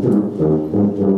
本当?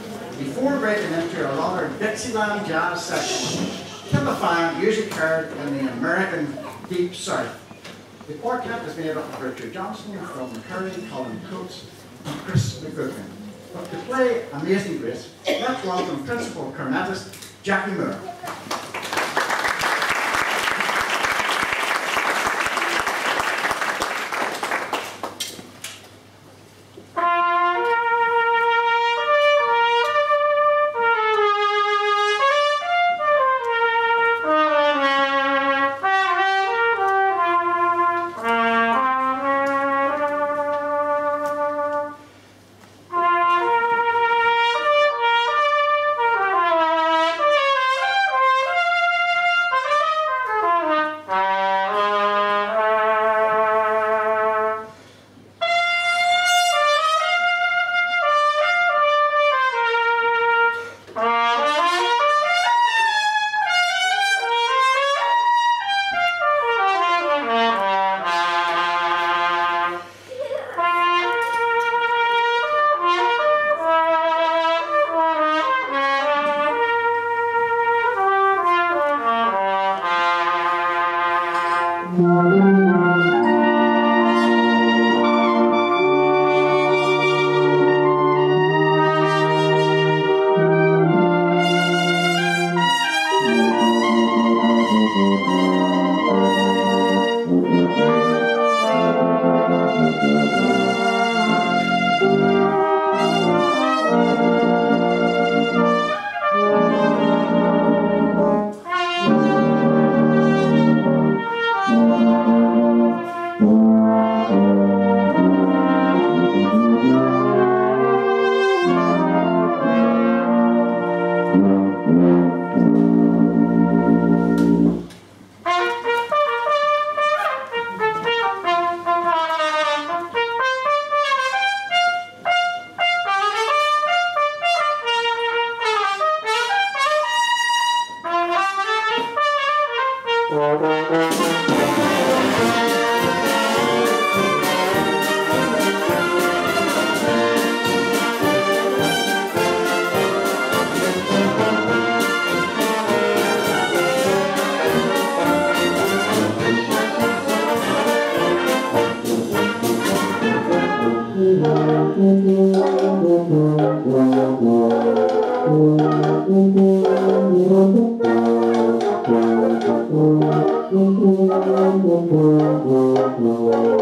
Before breaking into a longer Dixieland jazz session, typifying music heard in the American Deep South. The quartet is made up of Richard Johnson, Phil McCurry, Colin Coates, and Chris McGugan. But to play Amazing Grace, let's welcome Principal Cornetist Jackie Moore. Thank you.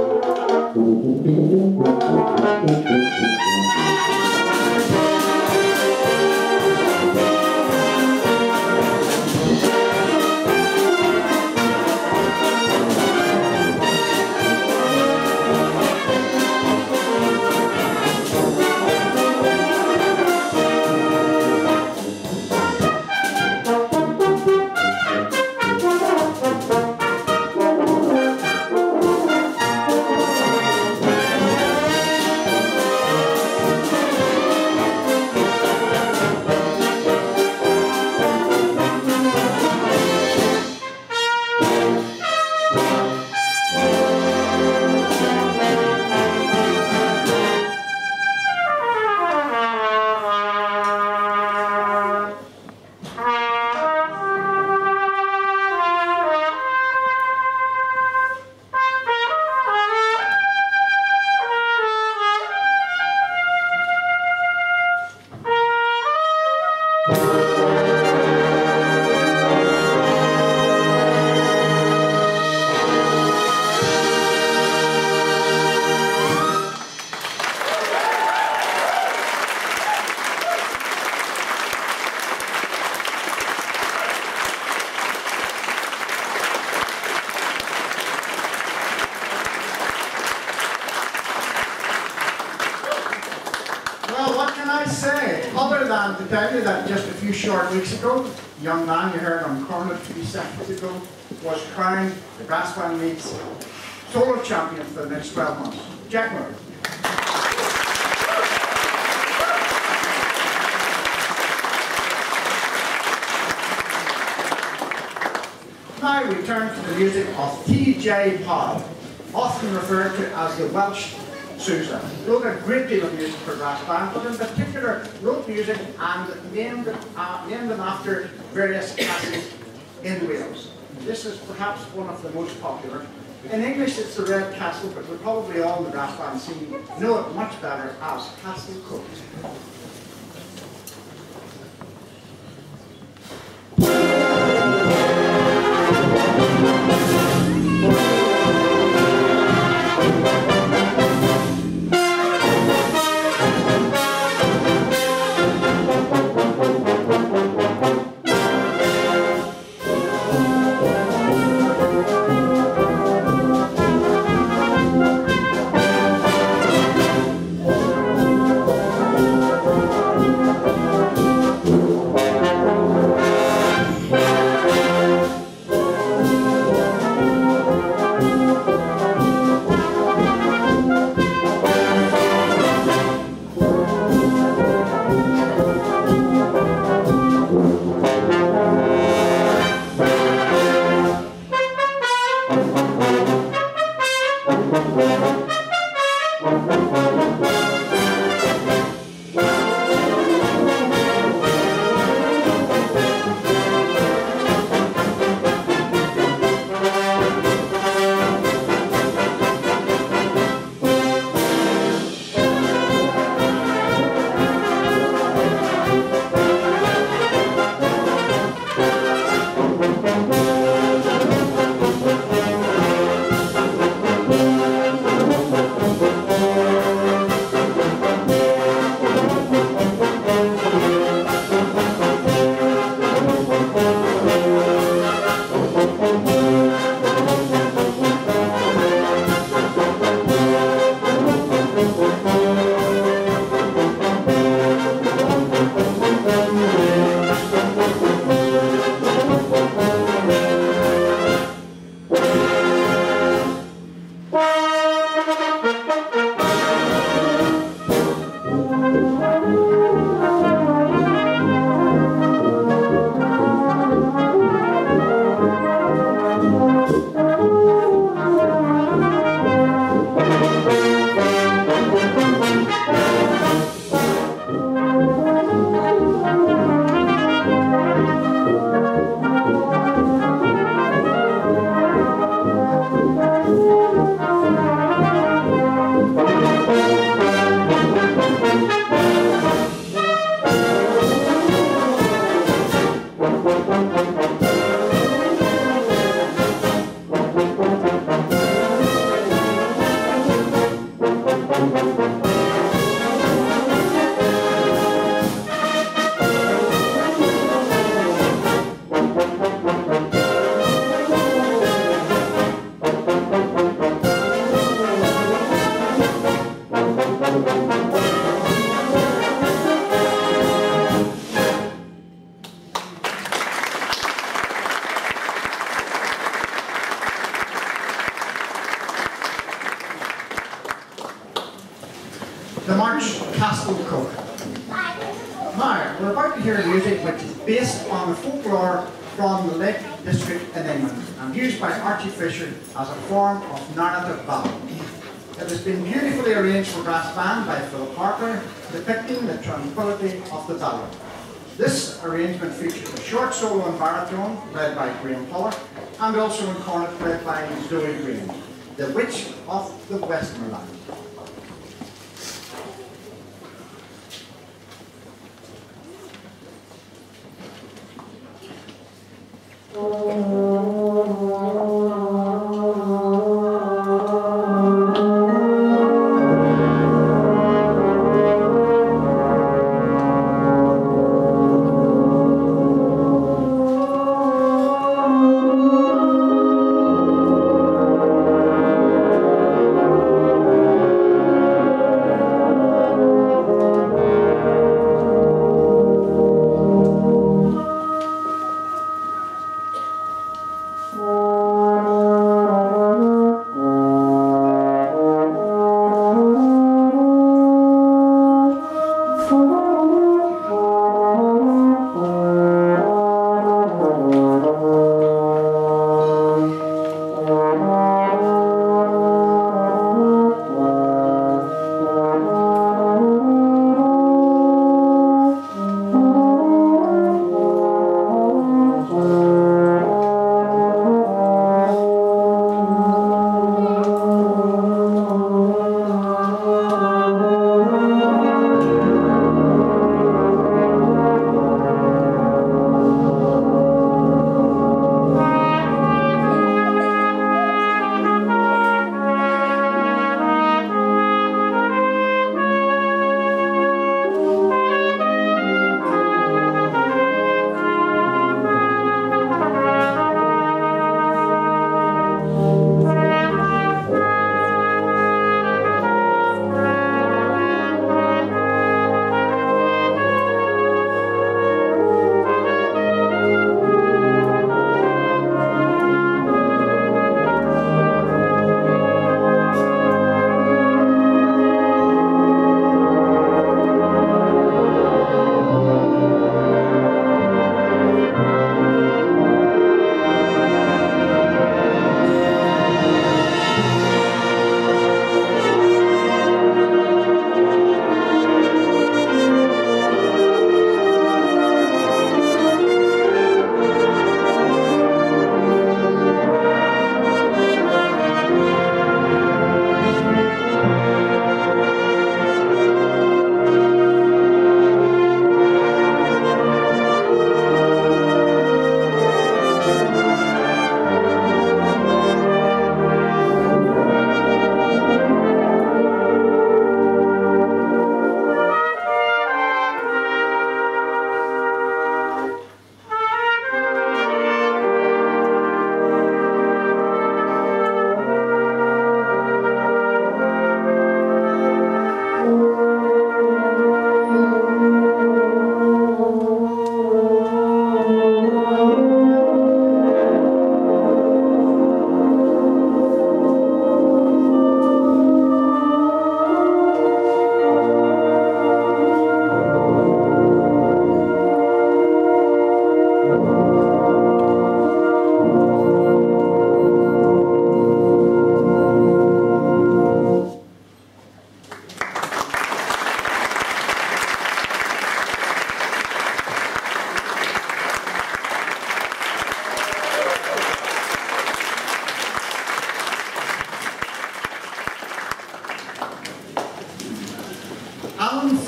Short weeks ago, a young man you heard on cornet few seconds ago was crowned the brass band meets solo champion for the next 12 months. Jack Murray. Now we turn to the music of T.J. Powell, often referred to as the Welsh Sousa. Wrote a great deal of music for brass band, but in particular wrote music and named, uh, named them after various castles in Wales. This is perhaps one of the most popular. In English it's the Red Castle, but we probably all in the brass band scene know it much better as Castell Coch. last band by Phil Parker, depicting the tranquility of the tower. This arrangement features a short solo and baritone led by Graham Pollock, and also in cornet played by Zoe Green, The Witch of the Westmorland. Oh.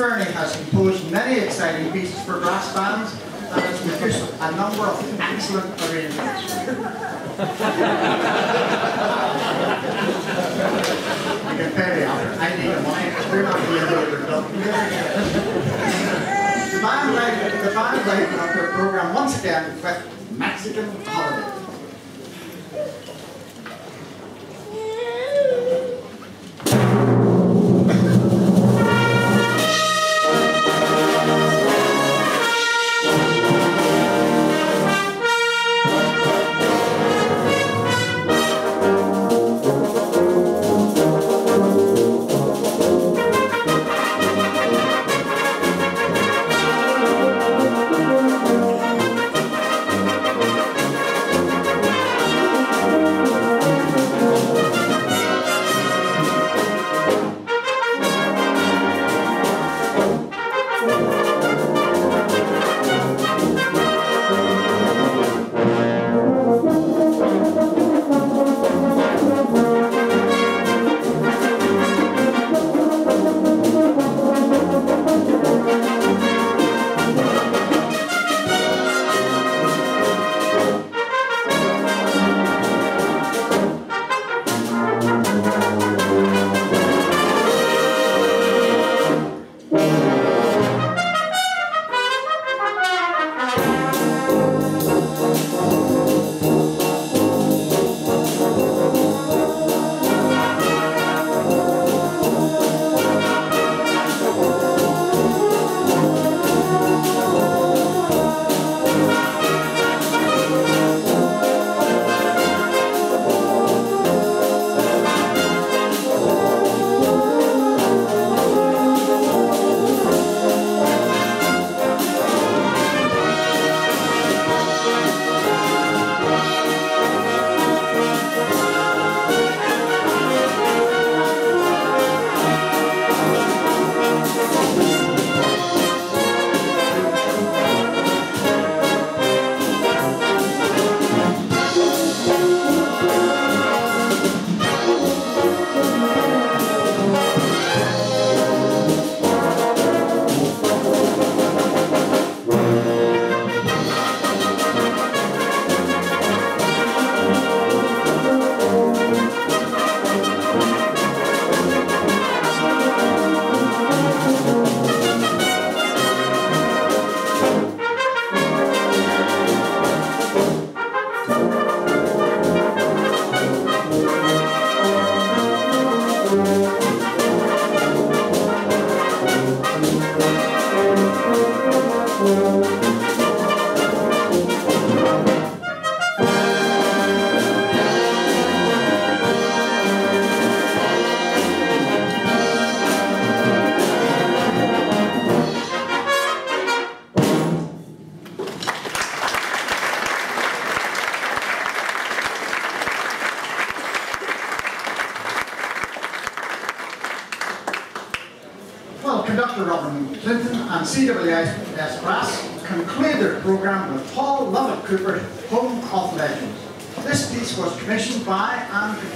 Fernie has composed many exciting pieces for brass bands and has produced a number of excellent arrangements. you can pay me. I need the money. We're not going to do. The band lighted up their program once again with Mexican holidays.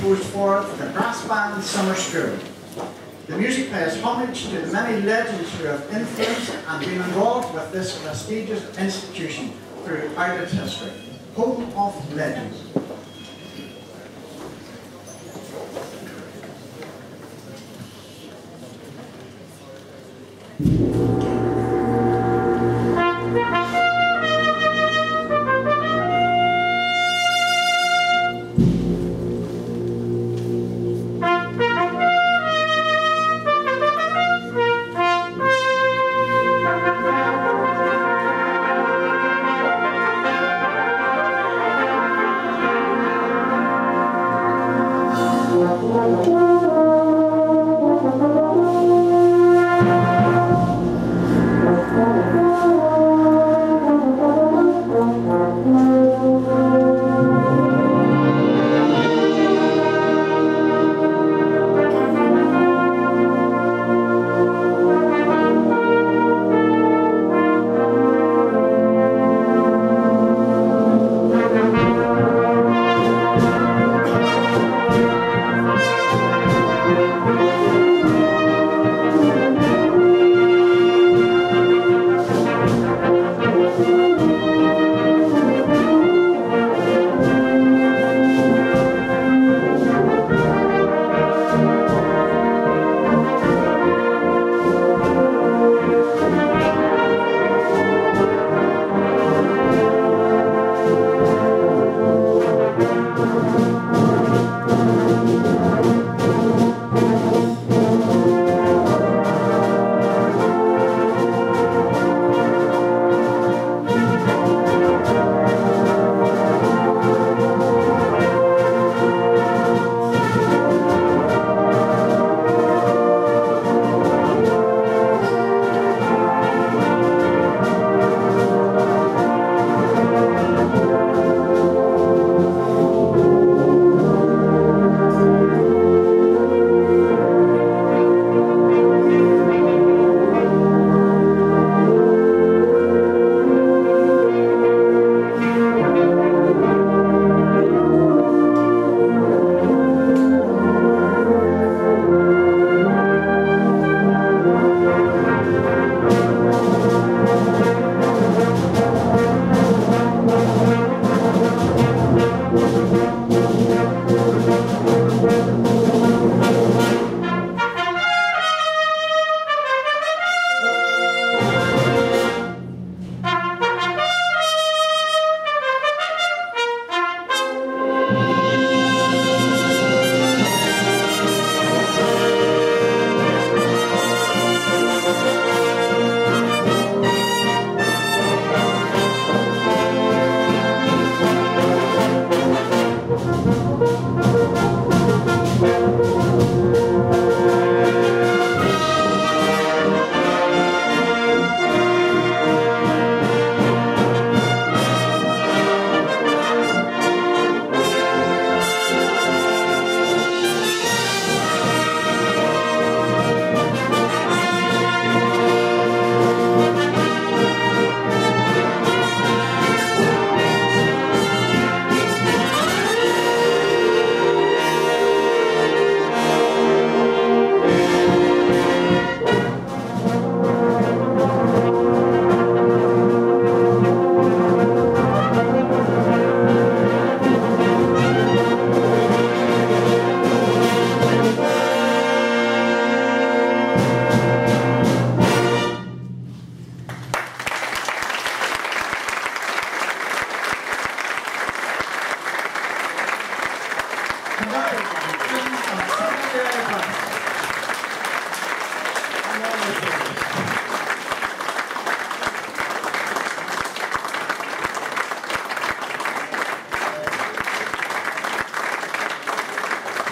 Composed for the Brass Band Summer School. The music pays homage to the many legends who have influenced and been involved with this prestigious institution throughout its history. Home of Legends. Thank you.